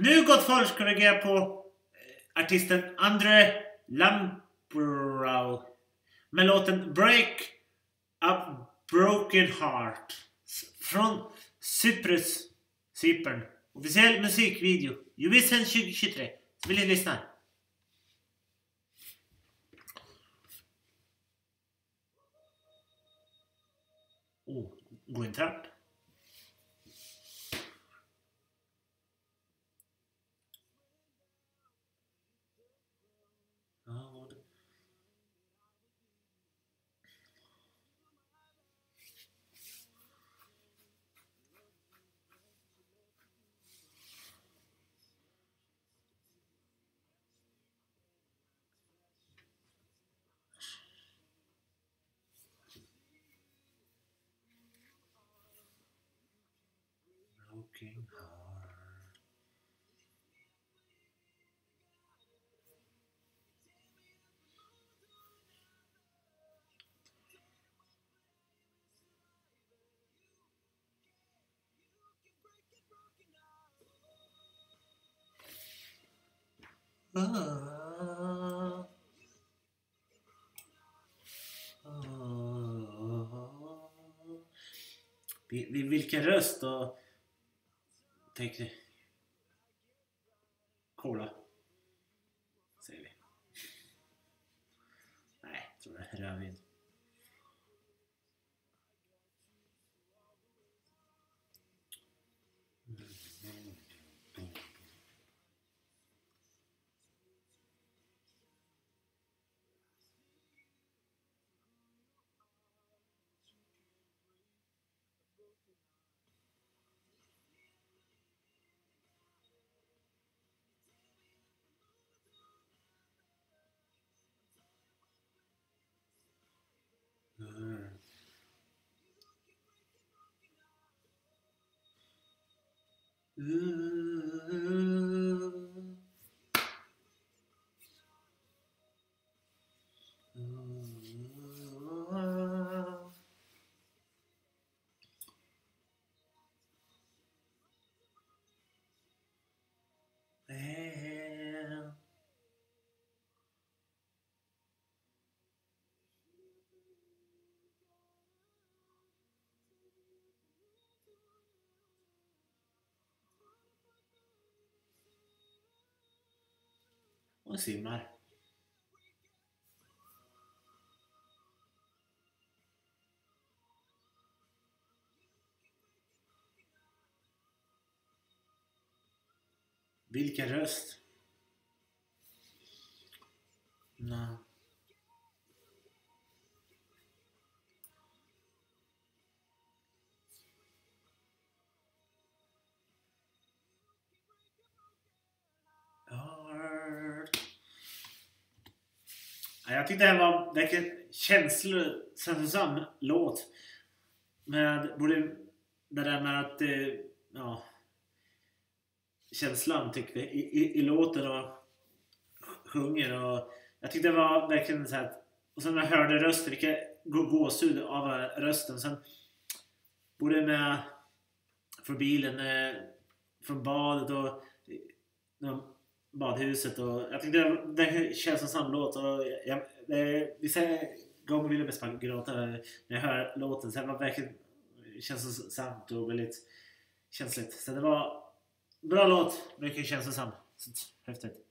Nu gott folk ska vi reagera på eh, artisten André Lambrou med låten Break A Broken Heart från Cyprus, Cypern. Officiell musikvideo. Eurovision 2023. Så vill ni lyssna? Oh, gå en trapp. working hard. Ah. Vilken röst och då? Tänker Cola. Säger vi. Nej, tror det. är Rödvin. Ooh. Och simmar. Vilken röst. Nej. Heart. Jag tyckte det här var verkligen känslosam låt. Med både det där med att, eh, ja, känslan tyckte i, i, i låten och sjunger och jag tyckte det var verkligen så här och sen när jag hörde rösten, vilka gåshud av rösten. Sen både med från bilen, eh, från badet och badhuset och jag tyckte det, var- det känns som samma låt och jag, det, vissa gånger vill jag mest bara gråta när jag hör låten. Så det var verkligen känslosamt och väldigt känsligt. Så det var bra låt, mycket känslosam. Häftigt.